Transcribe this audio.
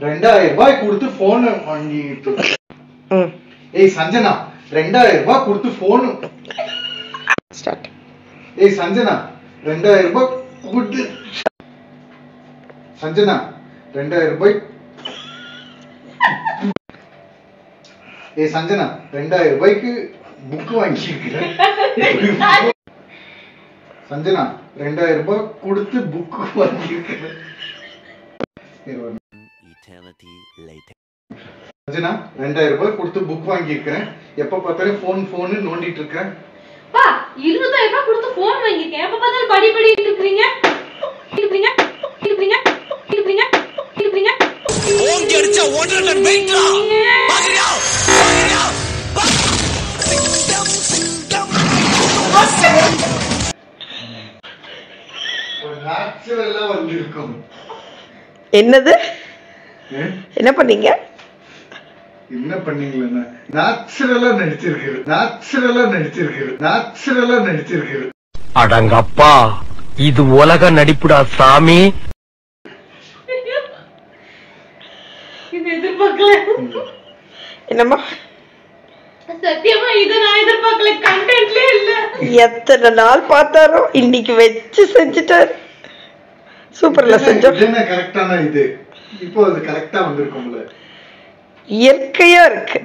ரெண்டாயிரம் ரூபாய் கொடுத்து போன் வாங்கிட்டு ஏய் சஞ்சனா ரெண்டாயிரம் ரூபாய் கொடுத்து போன் ஸ்டார்ட் ஏய் சஞ்சனா ரெண்டாயிரம் ரூபாய் கொடுத்து சஞ்சனா ரெண்டாயிரம் ரூபாய் ஏய் சஞ்சனா ரெண்டாயிரம் ரூபாய்க்கு புக் வாங்கியிருக்கிறேன் சஞ்சனா ரெண்டாயிரம் ரூபாய் கொடுத்து புக் ஒரு Eternity later. சஞ்சனா ரெண்டாயிரம் ரூபாய் கொடுத்து புக் வாங்கியிருக்கிறேன். எப்ப பார்த்தாலும் போன் போன் நோண்டிட்டு இருக்கிறேன். பா இருபதாயிரம் ரூபாய் கொடுத்து போன் வாங்கிருக்கேன் எப்ப பார்த்தாலும் படி படிட்டு ஓங்கி அடிச்சா ஒன்றரை டன் பாக்குறியா? பாக்குறியா? ஒரு நேச்சுரலா வந்திருக்கும். என்னது? என்ன பண்ணீங்க? என்ன பண்ணீங்களா நேச்சுரலா நடிச்சிருக்கு நேச்சுரலா நடிச்சிருக்கு நேச்சுரலா நடிச்சிருக்கு அடங்கப்பா. இது உலக நடிப்புடா சாமி. என்னம்மா? சத்தியமா இதை நான் எதிர்பார்க்கல. கண்டென்ட்லயே இல்ல. எத்தனை நாள் பார்த்தாரோ இன்னைக்கு வச்சு செஞ்சுட்டாரு. சூப்பர்ல செஞ்சோம். கரெக்டான இது? இப்போ அது கரெக்டா வந்திருக்கும்ல. இயற்கையா இருக்கு.